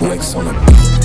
Wakes on the beat.